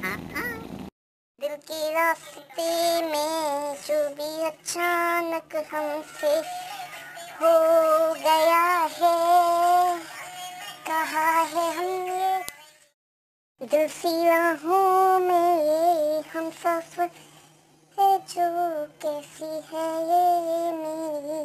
दिल के रास्ते में जो भी अचानक हमसे हो गया है, कहा है हमने? दिल सी राहों में हम सफ़र है, जो कैसी है ये मेरी